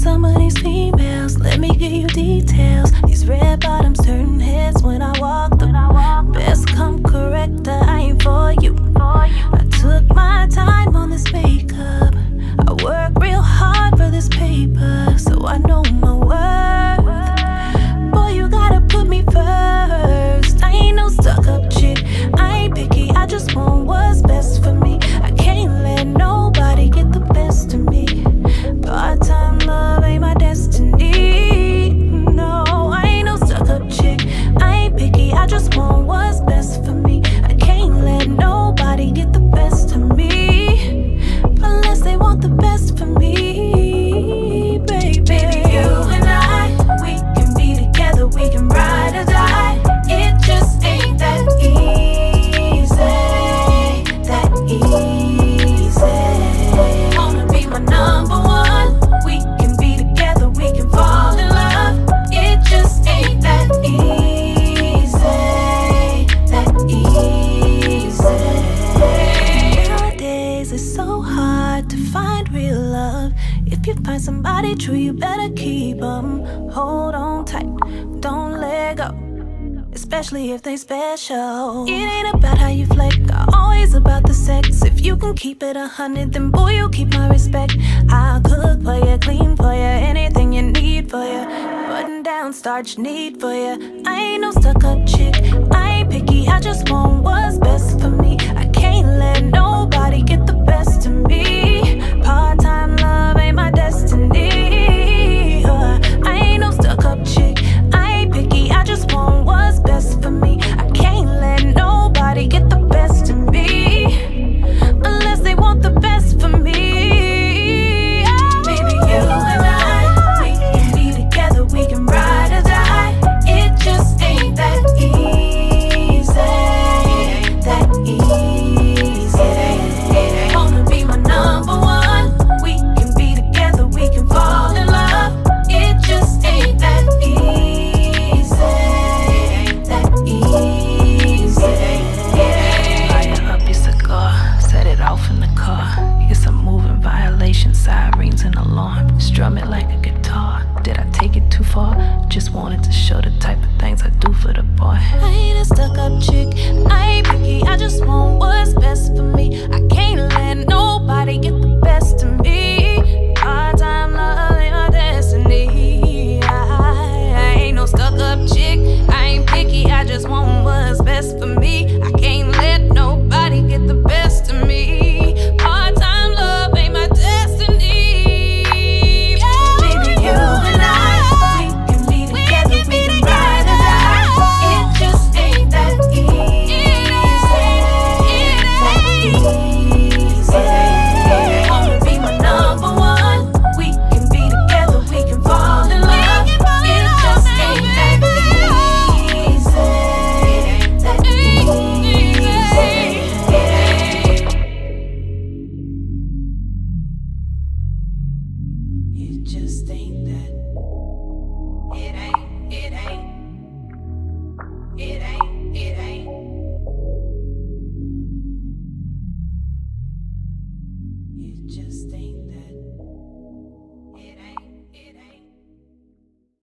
some of these females. Let me give you details. These red bottoms turn heads when I walk what true, you better keep them. Hold on tight, don't let go. Especially if they special. It ain't about how you flex, always about the sex. If you can keep it a hundred, then boy, you'll keep my respect. I'll cook for you, clean for you, anything you need for you. Button down, starch need for you. I ain't no stuck up chick, I ain't picky, I just want what's best for me. I can't let nobody Strum it like a guitar. Did I take it too far? Just wanted to show the type of things I do for the boy. I ain't a stuck up chick. just ain't that.